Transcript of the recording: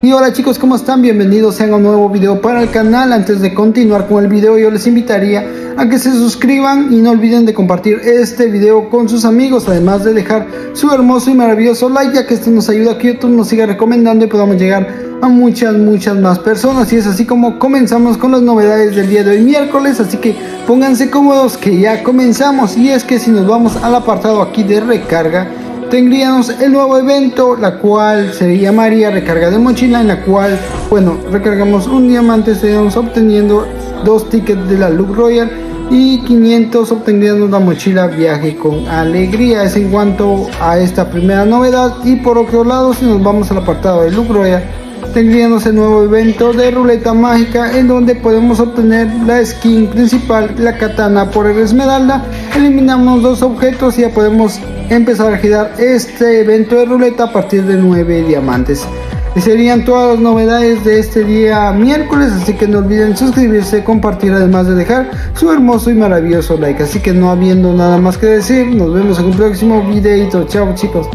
Y hola chicos, ¿cómo están? Bienvenidos a un nuevo video para el canal. Antes de continuar con el video, yo les invitaría a que se suscriban y no olviden de compartir este video con sus amigos, además de dejar su hermoso y maravilloso like, ya que esto nos ayuda a que YouTube nos siga recomendando y podamos llegar a muchas, muchas más personas. Y es así como comenzamos con las novedades del día de hoy miércoles, así que pónganse cómodos que ya comenzamos. Y es que si nos vamos al apartado aquí de recarga, tendríamos el nuevo evento, la cual se llamaría recarga de mochila, en la cual, bueno, recargamos un diamante, estaríamos obteniendo dos tickets de la Look Royal y 500 obteniendo una mochila viaje con alegría. Es en cuanto a esta primera novedad. Y por otro lado, si nos vamos al apartado de Look Royal, tendríamos el nuevo evento de ruleta mágica en donde podemos obtener la skin principal, la katana por el esmeralda. Eliminamos dos objetos y ya podemos empezar a girar este evento de ruleta a partir de 9 diamantes. Y serían todas las novedades de este día miércoles, así que no olviden suscribirse, compartir, además de dejar su hermoso y maravilloso like. Así que no habiendo nada más que decir, nos vemos en un próximo videito. Chao chicos.